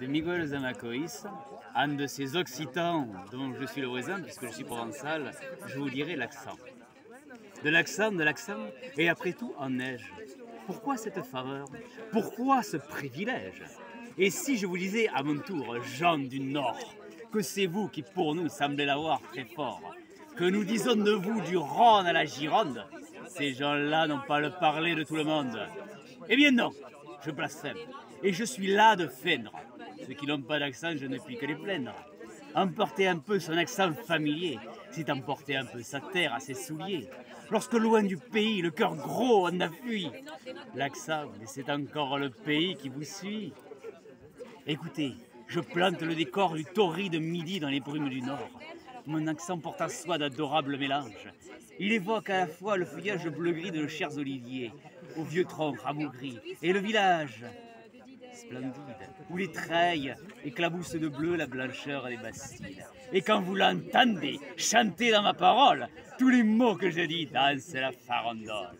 de Miguel Zamacois, un de ces occitans dont je suis le voisin, puisque je suis provençal, je vous dirai l'accent. De l'accent, de l'accent, et après tout en neige. Pourquoi cette faveur? Pourquoi ce privilège? Et si je vous disais à mon tour, Jean du Nord, que c'est vous qui pour nous semblez l'avoir très fort, que nous disons de vous du Rhône à la Gironde, ces gens-là n'ont pas le parler de tout le monde. Eh bien non, je blasphème, et je suis là de feindre. Ceux qui n'ont pas d'accent, je ne puis que les plaindre. Emporter un peu son accent familier, c'est emporter un peu sa terre à ses souliers. Lorsque loin du pays, le cœur gros en a fui, l'accent, mais c'est encore le pays qui vous suit. Écoutez, je plante le décor du torride midi dans les brumes du nord. Mon accent porte à soi d'adorables mélanges. Il évoque à la fois le feuillage bleu-gris de nos chers oliviers, aux vieux troncs ramougris, et le village splendide, où les treilles éclaboussent de bleu la blancheur des Bastilles. Et quand vous l'entendez chanter dans ma parole, tous les mots que je dis dansent la farandole.